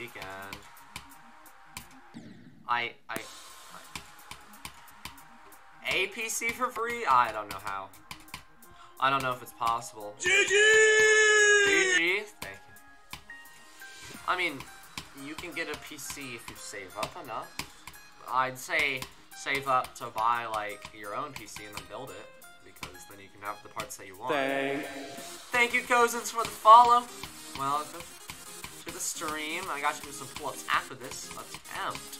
weekend. I, I, I, a PC for free? I don't know how. I don't know if it's possible. GG! GG. Thank you. I mean, you can get a PC if you save up enough. I'd say save up to buy like your own PC and then build it because then you can have the parts that you want. Thanks. Thank you, Cousins, for the follow. Welcome to the stream. I got you with some pull-ups after this attempt.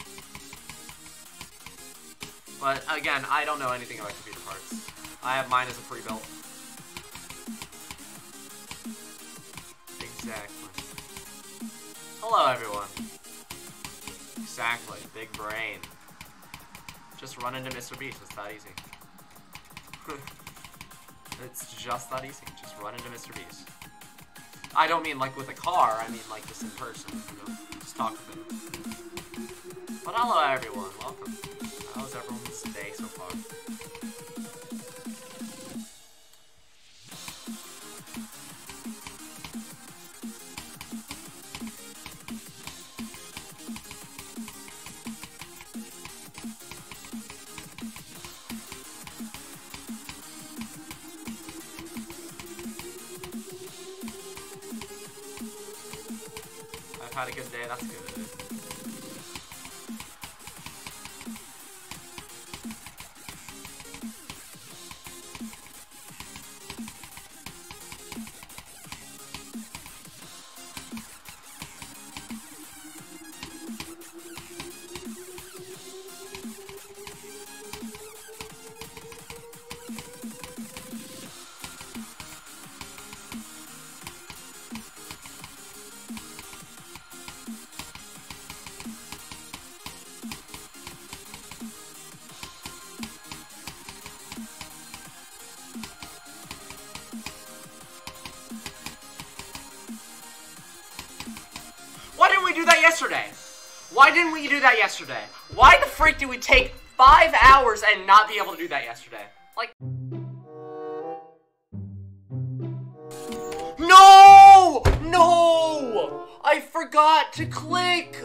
But again, I don't know anything about computer parts. I have mine as a pre-built. Exactly. Hello, everyone. Exactly. Big brain. Just run into Mr. Beast. It's that easy. it's just that easy. Just run into Mr. Beast. I don't mean like with a car. I mean like just in person. You know, just talk with him. But hello, everyone. Welcome. How's everyone's day had a good day. That's good. Yesterday? Why didn't we do that yesterday? Why the freak did we take five hours and not be able to do that yesterday? Like. No! No! I forgot to click!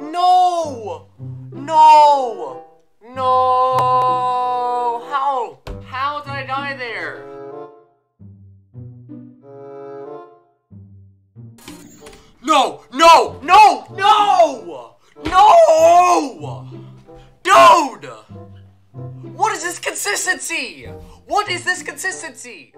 No! No! No! How? How did I die there? No! No! No! No! No! Dude! What is this consistency? What is this consistency?